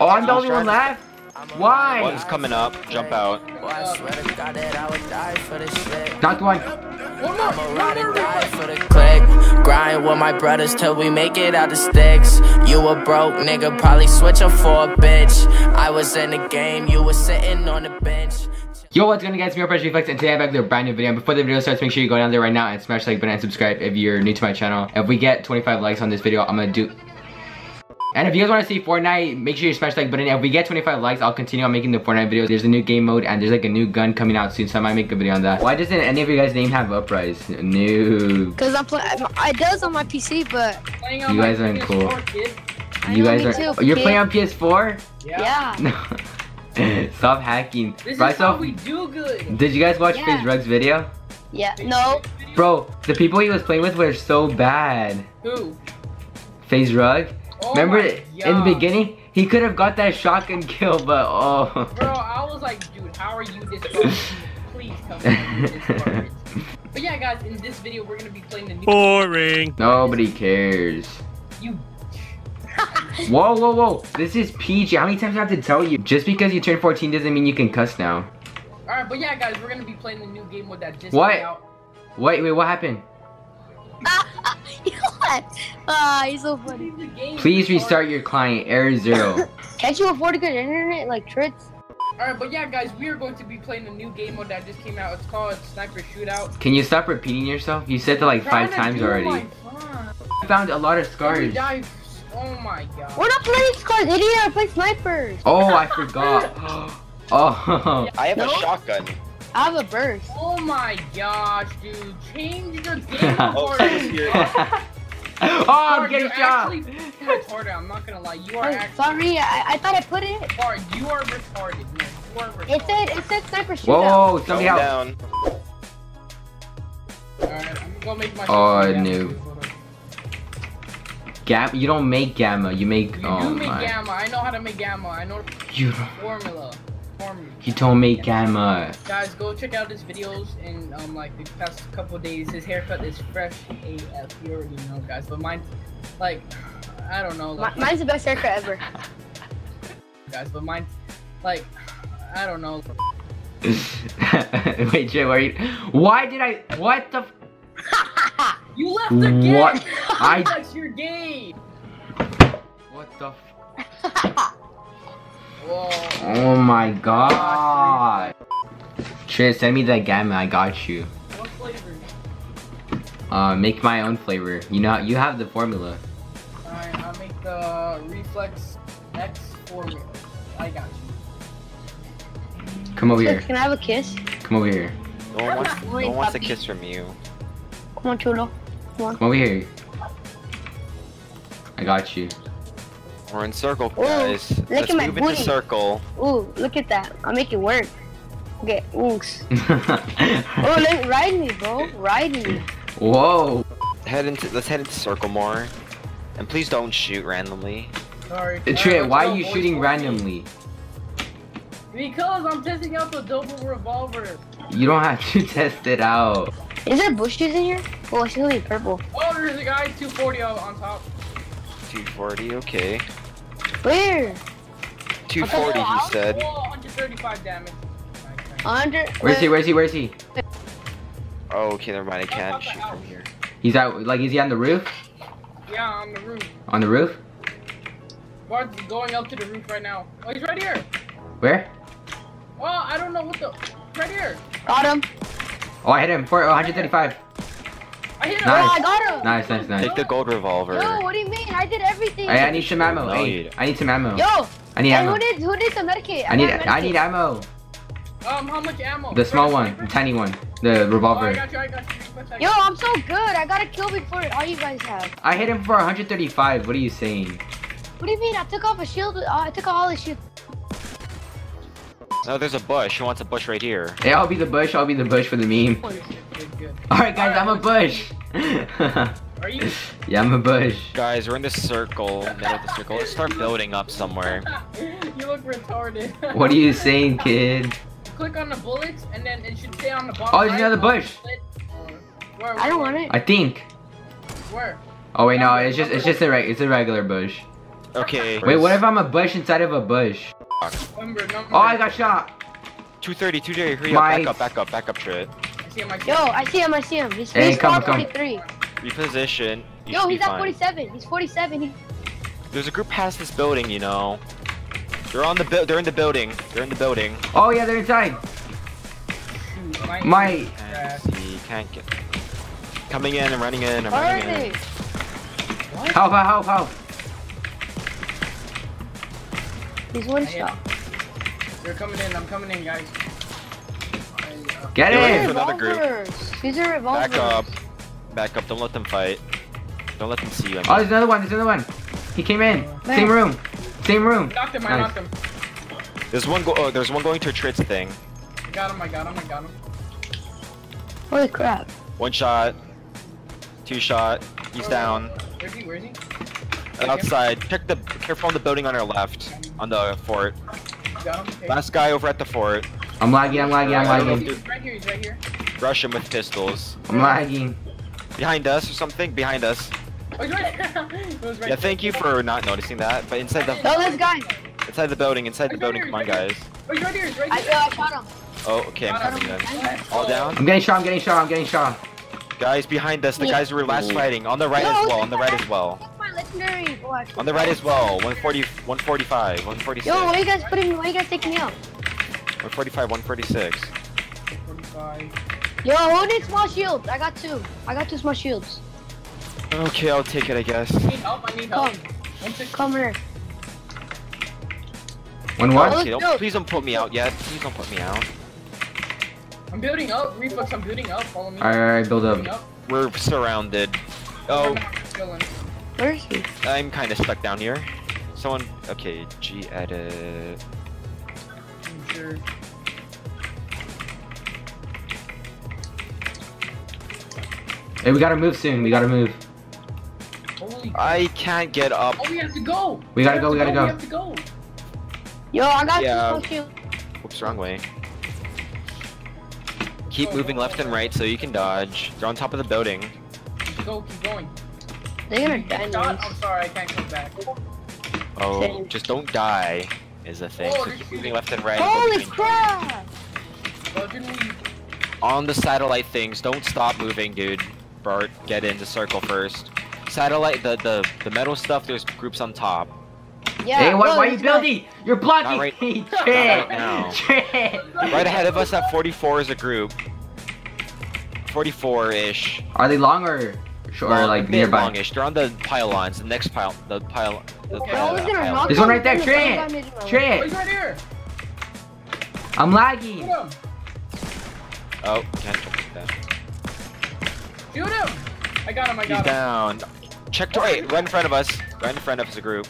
Oh, I'm the only one left? Why? One's coming up. Jump out. Knocked one. Grind with my brothers till we make it out the sticks. You a broke nigga, probably switch up for a bitch. I was in the game, you was sitting on the bench. Yo, what's going on guys, it's me, Fresh Reflex, and today I'm back with a brand new video. Before the video starts, make sure you go down there right now and smash the like button and subscribe if you're new to my channel. If we get 25 likes on this video, I'm gonna do... And if you guys want to see Fortnite, make sure you smash the like button. If we get 25 likes, I'll continue on making the Fortnite videos. There's a new game mode and there's like a new gun coming out soon, so I might make a video on that. Why doesn't any of you guys' name have UpRyZe? Noob. Cause I'm playing. It does on my PC, but You guys aren't cool. You guys are. too, oh, you're kid. playing on PS4? yeah. No. Stop hacking. This Bro, is how so- we do good. Did you guys watch Yeah. FaZe Rug's video? Yeah. No. Bro, the people he was playing with were so bad. Who? FaZe Rug. Oh Remember in the beginning? He could have got that shotgun kill, but oh. Bro, I was like, dude, how are you this garbage? Please tell me this. But yeah, guys, in this video, we're gonna be playing the new. Boring. Nobody cares. You. Whoa, whoa, whoa. This is PG. How many times do I have to tell you? Just because you turned 14 doesn't mean you can cuss now. Alright, but yeah, guys, we're gonna be playing the new game with that just What? out. Wait, wait, what happened? What? Ah, he's so funny. Please restart your client, error zero. Can't you afford a good internet like Tritz? Alright, but yeah, guys, we are going to be playing the new game mode that just came out. It's called Sniper Shootout. Can you stop repeating yourself? You said that like five times do already. my fun. I found a lot of Every scars. dive. Oh my god. We're not playing Scars, idiot. I play snipers. Oh, I forgot. Oh. I have No? a shotgun. I have a burst. Oh my gosh, dude. Change your game Oh, order. someone's here. oh, I'm Bart, getting you're shot. actually retarded. I'm not gonna lie. You are Oh, actually. sorry, I, I thought I put it. Bart, you are retarded. man. You are retarded. It said it said sniper shootout. Whoa, somebody Going out. down. Alright, I'm gonna go make my. Oh, shit down. noob. Gamma? You don't make gamma. You make. You oh do make my. gamma. I know how to make gamma. I know the You don't. formula. Formula. You don't make gamma. Guys, go check out his videos in um like the past couple days. His haircut is fresh AF. You already know, guys. But mine, like, I don't know, like, mine's the best haircut ever. guys. But mine, like, I don't know. Wait, Jay, why are you? Why did I? What the? You left again. What? I- That's your game. What the? F- Whoa. oh my god. Trish, send me the gamma. I got you. What flavor? Uh, make my own flavor. You know, you have the formula. Alright, I'll make the Reflex X formula. I got you. Come over here. Can I have a kiss? Come over here. No one wants, no one wants a kiss from you. Come on, Chulo. Come over here. I got you. We're in circle, Ooh, guys. look Let's at my move into booty. circle. Ooh, look at that. I'll make it work. Okay, oops. Oh, let ride me, bro. Ride me. Whoa. Head into. Let's head into circle more. And please don't shoot randomly. Sorry. Trey, Alright, why are you go, shooting for randomly? Because I'm testing out the double revolver. You don't have to test it out. Is there bushes in here? Oh, it's gonna be purple. Oh, there's a guy 240 on uh, on top. 240, okay. Where? 240, he said. Whoa, 135 damage. Nice, nice. Under. Where's he? Where's he? Where's he? Oh, okay, never mind. I can't shoot from here. He's out. Like, is he on the roof? Yeah, on the roof. On the roof? Bart's going up to the roof right now. Oh, he's right here. Where? Oh, I don't know what the. Right here. Got him. Oh, I hit him for 135. I hit him. Oh, Nice. I got him. Nice, nice, nice. Take the gold revolver. Yo, what do you mean? I did everything. Hey, I need some ammo. No, Hey, you- I need some ammo. Yo, I need hey, ammo. who did who did the medikit? I need. got I need ammo. Um, how much ammo? The small one, the tiny one, the Oh, I revolver. got you. I got you. I Yo, got I'm so good. I got a kill before all you guys have. I hit him for 135. What are you saying? What do you mean? I took off a shield. Uh, I took off all the shield. No, there's a bush. Who wants a bush right here? Hey, I'll be the bush. I'll be the bush for the meme. you. Good, good. All right, guys, I'm a bush. Are you? yeah, I'm a bush. Guys, we're in this circle, middle of the circle. Let's start building up somewhere. you look retarded. What are you saying, kid? Click on the bullets and then it should stay on the bottom. Oh, there's right. another bush. Where, I don't want it. I think. Where? Oh wait, no, it's just it's just a reg it's a regular bush. Okay. Wait, what if I'm a bush inside of a bush? Number, number. Oh, I got shot. 230, 230, hurry My- up, back up, back up, back up, Trit. I see him, I see Yo. I see him, I see him. He's, Hey, he's come, come. 43. Reposition. You Yo, he's at fine. 47. He's 47. He... There's a group past this building, you know. They're on the bu- they're in the building. They're in the building. Oh yeah, they're inside. Shoot, my- My Can't see, can't get. Coming in and running in. I'm Where running in. they? help, help, help, help. He's one shot. They're coming in, I'm coming in, guys. I, Get They're waiting in. for another group. Revolvers. These are revolvers. Back up. Back up. Don't let them fight. Don't let them see you. I Oh, there's another one. There's another one. He came in. Same room. Same room. knocked him, I Nice. knocked him. There's one. Go- oh, there's one going to a Trit's thing. I got him, I got him, I got him. Holy crap. One shot. Two shot. He's down. Where's he, where's he? Outside. Check the. Careful on the building on our left. On the fort. Got him, okay. Last guy over at the fort. I'm lagging. I'm lagging. I'm lagging. He's right here, he's right here. Rush him with pistols. I'm lagging. Behind us or something. Behind us. Oh, right right Yeah. Thank you for not noticing that. But inside the No, this guy. inside the building. Inside the building. Come on, guys. Oh, he's right here, he's right I, here. yo, I shot him. Oh, okay. I'm coming then. All down. I'm getting shot. I'm getting shot. I'm getting shot. Guys behind us. The guys who were last fighting. On the right as well. On the right as well. That's my legendary. I On the right as well. 140, 145, 146, Yo, why you guys putting? me, Why you guys taking me out? 145, 146. 45. Yo, who needs small shields? I got two. I got two small shields. Okay, I'll take it, I guess. I need help, I need help. Come, come here. One Oh, what? Okay, don't, please don't put me out yet. Please don't put me out. I'm building up, reflex, I'm building up, follow me. Alright, alright, build up. up. We're surrounded. Oh, Where is he? I'm kind of stuck down here. Someone, okay, G edit. I'm sure. Hey, we gotta move soon. We gotta move. Holy I can't get up. Oh, we have to go! We gotta have go, to we gotta go. We have to go! Yo, I got Yeah. two small shields. Whoops, wrong way. Keep moving left and right so you can dodge. They're on top of the building. Keep go, keep going. They're gonna die I'm sorry, I can't come back. Oh, Same. just don't die is a thing. Oh, So moving left and right. Holy crap! Well, didn't we... On the satellite things, don't stop moving, dude. Bart, get in the circle first. Satellite, the the the metal stuff. There's groups on top. Yeah. hey, why, bro, why are you this guy- building? You're blocking Not right- me. not right now. Right ahead of us at 44 is a group. 44-ish. Are they long or short or Long- like a bit nearby? longish. They're on the pylons. The next pile. The pile. The Okay. pile, I was gonna pylon. knock There's one right there, from the Trent. same time as my- Oh, he's right here! I'm Shoot lagging. him! Oh, can't check that. Shoot him! I got him, I He's got him. down. Check to right. Right in front of us. Right in front of us is a group.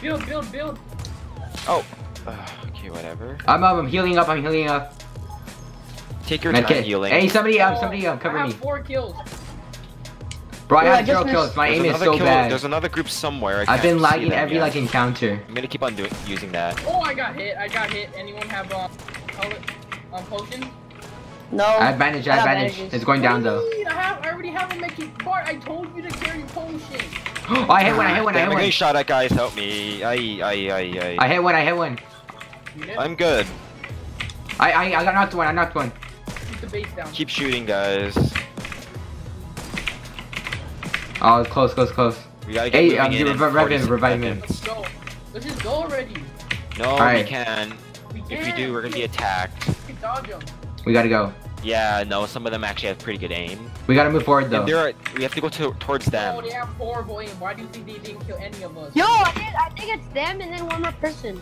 Build, build, build. Oh. Ugh, okay, whatever. I'm up. I'm healing up. I'm healing up. Take your time Medkit. healing. Hey, somebody up. Somebody up. Cover I have me. four kills. Bro, I Bro, I have zero just kills. My There's aim is another so kill- bad. There's another group somewhere. I I've been see lagging every yet. like encounter. I'm gonna keep on doing using that. Oh, I got hit, I got hit. Anyone have, um, call um, potion? No. I have bandage. I have bandage. bandages. It's going down though. do? I have, I already have a Mickey. Bart, I told you to carry potion. oh, I hit one. I hit one. I Damn, hit I'm one. getting shot at, guys. Help me. Aye, aye, aye, aye. I hit one. I hit one. I'm good. I I I got knocked one. I knocked one. Keep the base down. Keep shooting, guys. Oh, it's close, close, close. We gotta get Hey, moving um, in dude, in revive him, revive him. Let's go. Let's just go already. No, we can. We If we do, we're gonna be attacked. We dodge them. We gotta go. Yeah, no, some of them actually have pretty good aim. We gotta move forward And though. they're, we have to go to, towards them. Oh, they have horrible aim. Why do you think they didn't kill any of us? Yo, I think, I think it's them and then one more person.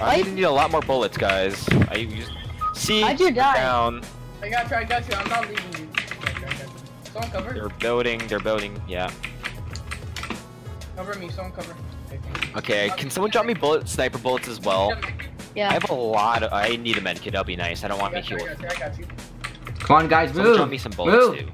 I need, need a lot more bullets, guys. I use. See, How'd die? down. I got you. I got you. I'm not leaving you. I got you, I got you. Someone cover. They're building. They're building. Yeah. Cover me. Someone cover. Okay. Can someone drop me bullet sniper bullets as well? Yeah. I have a lot. Of, I need a medkit. That'll be nice. I don't I want me got you. I healed. you. I. Come on, guys, Someone drop move. me some bullets Move. too.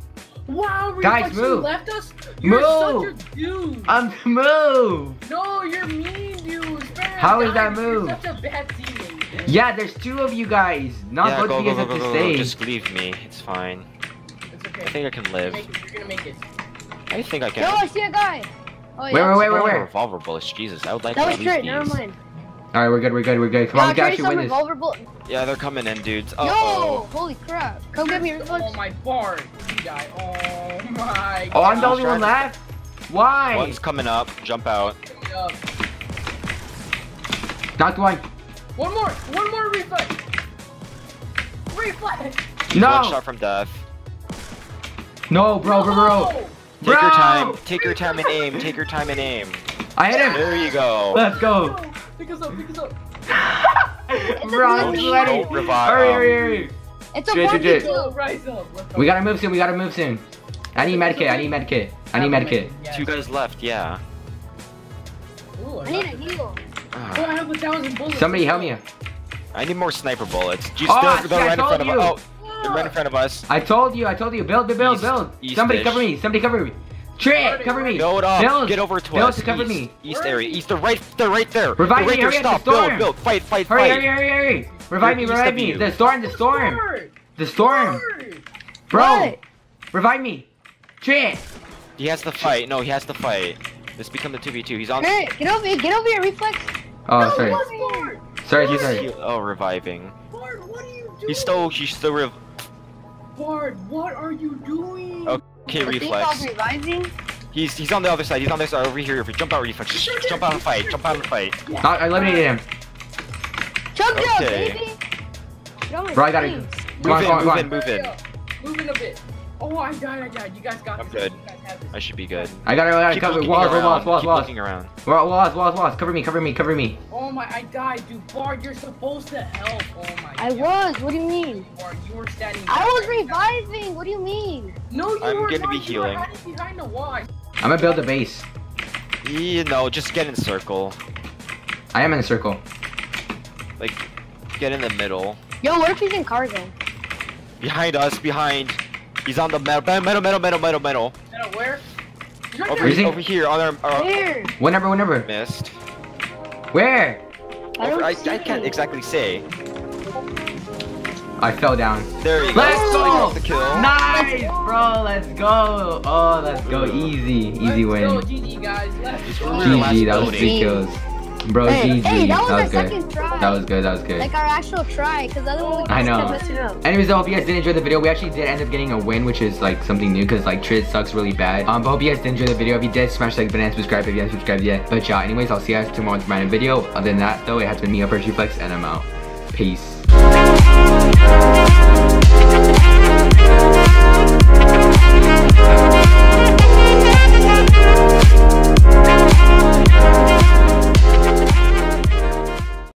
Wow, Guys, Reflex, you move. left us? You're Move. such a dude. Um, move. no, you're mean, dude. Spare How that dime. You're move? such a bad teammate. Yeah, there's two of you guys. Not yeah, both go of you guys go have go to stay. Just leave me. It's fine. It's okay. I think I can live. make. You're gonna make it. I think I Yo, can. I see a guy. Oh, Wait, yeah. wait, wait, Oh, wait. Revolver bullets, Jesus, I would like That to was at straight. least Never mind. All right, we're good. We're good. We're good. Come Yo, on, we can trade actually win this. revolver. Yeah, they're coming in, dudes. Uh Yo, oh. holy crap! Come get me. Oh my Bart, you. Oh my. Oh, I'm the only one left. Why? One's coming up. Jump out. Up. Knocked one. One more, one more reflex. Reflex. One No. shot from death. No, bro, bro, bro. Take Bro! your time. Take your time and aim. Take your time and aim. I hit him. There you go. Let's go. No! Pick us up, pick us up. bro, I'm sweaty. Hurry, hurry, hurry. It's a Shit, shit, shit. Kill. rise up. Let's go. We gotta move soon. We gotta move soon. I need medkit. I need medkit. I need medkit. Yes. Two guys left. Yeah. Ooh, I I need a heal. Oh, Ah, I have a thousand bullets. Somebody help me. I need more sniper bullets. You Oh, still, shit, they're I right in told front of you. us. Oh, they're right in front of us. I told you. I told you. Build, build, build, East- build. east Somebody ish. cover me. Somebody cover me. Trick, cover me. Build up. Build. Get over to Build us. to cover east, me. East area. East. They're right. They're right there. Revive they're right me, there. hurry Stop. the storm. Build. Build. Fight. Fight. Hurry, fight. hurry, hurry, hurry. Revive me, revive me. The storm, the storm. The storm. Bro, What? revive me. Trick. He has to fight. No, he has to fight. This become the 2v2. He's on. Hey, get over here. Get over here, reflex. Oh, No, sorry. what's Sorry, He's sorry. heal- oh reviving. Bart, what are you doing? He's still. He's still. Rev- Bart, what are you doing? Okay, I think I was reflex. reviving. He's he's on the other side. He's on the other side over here. If you jump out, reflex. Just jump out and fight. Jump out and fight. Not, I eliminated him. Chug Jug, Okay. baby. Get on Bro, I gotta- face. Come on, Move come on, in. come Move on. in. Move in. Hurry up. Moving a bit. Oh, I died, I died. You guys got I'm this. good. You guys have this. I should be good. I gotta, I gotta Keep cover. looking Walls, around. walls, walls, Keep walls. looking around. Wall- Walls, walls, walls. Cover me, cover me, cover me. Oh my, I died, dude. Bart, you're supposed to help. Oh my I God. was. What do you mean? Bart, you were standing. I was reviving. What do you mean? No, you I'm were gonna not. be You were healing. hiding behind the wall. I'm gonna build a base. You know, just get in circle. I am in a circle. Like, get in the middle. Yo, what if he's in cargo? Behind us. Behind. He's on the metal. Metal. Metal. Metal. Metal. Metal. Metal, where? He's right Over, there. Is he? over here. On our. our Where? What number? What number? missed. Where? I Over, don't I, see I can't exactly say. I fell down. There you go. Let's I go! the kill. Nice, bro. Let's go. Oh, let's go. Easy, easy Let's go, win. GG, guys. Let's Just go. remember- GG. That was three kills. Bro, Hey, GG. hey, that was that our was good. second try. That was good. That was good. Like our actual try, because the other one we I know. kept messing up. Anyways, I hope you guys did enjoy the video. We actually did end up getting a win, which is like something new because like Trid sucks really bad. Um, but hope you guys did enjoy the video. If you did, smash like button and subscribe if you haven't subscribed yet. But yeah, anyways, I'll see you guys tomorrow with random video. Other than that, though, it has been me, Upper Flex, and I'm out. Peace.